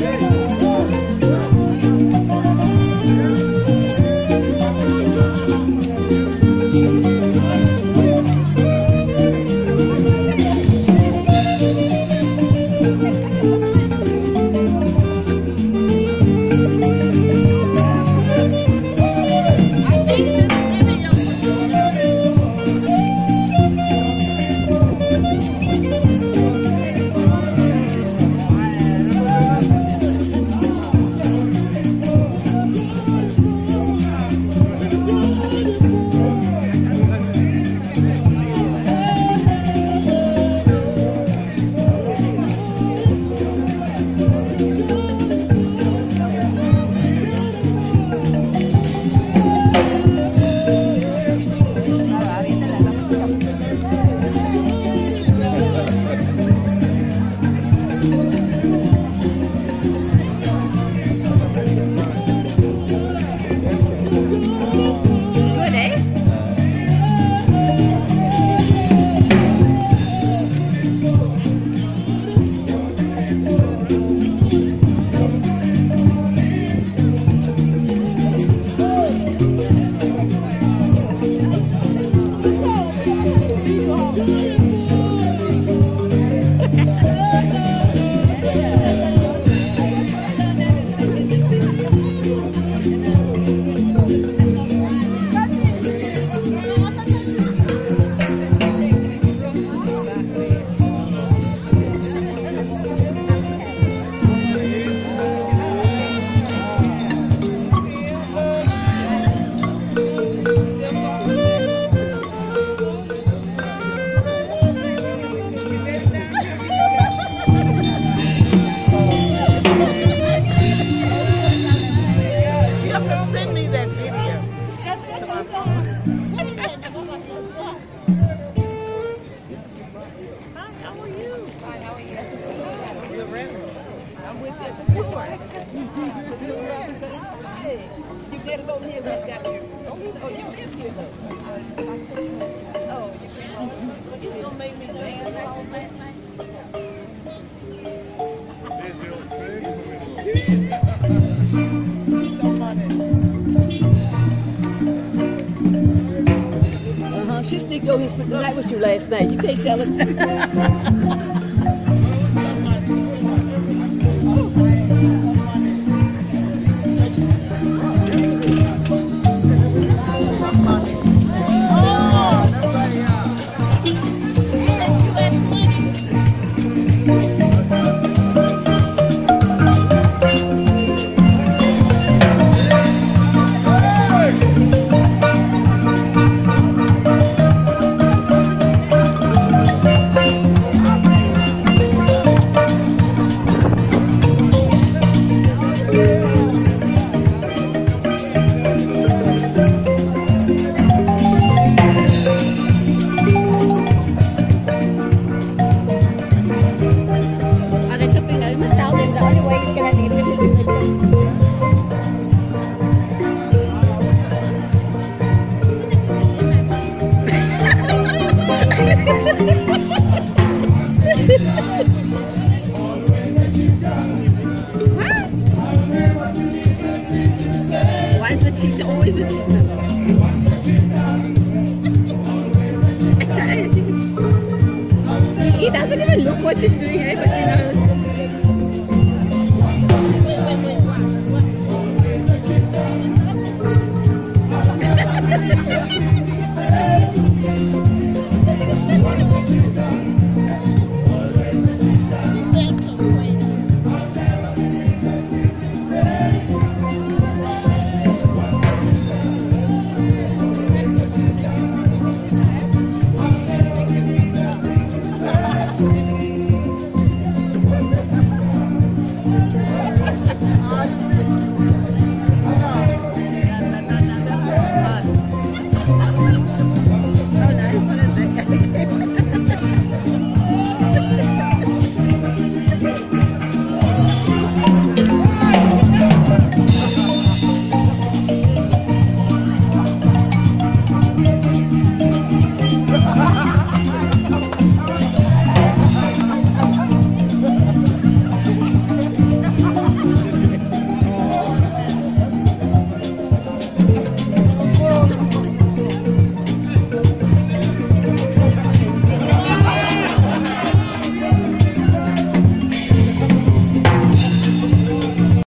It's You gotta go live down there. Oh, you live here though. Oh, It's gonna make me dance night. Uh-huh. She sneaked over here spent the night with you last night. You can't tell us. Always a? He doesn't even look what she's doing. Eh?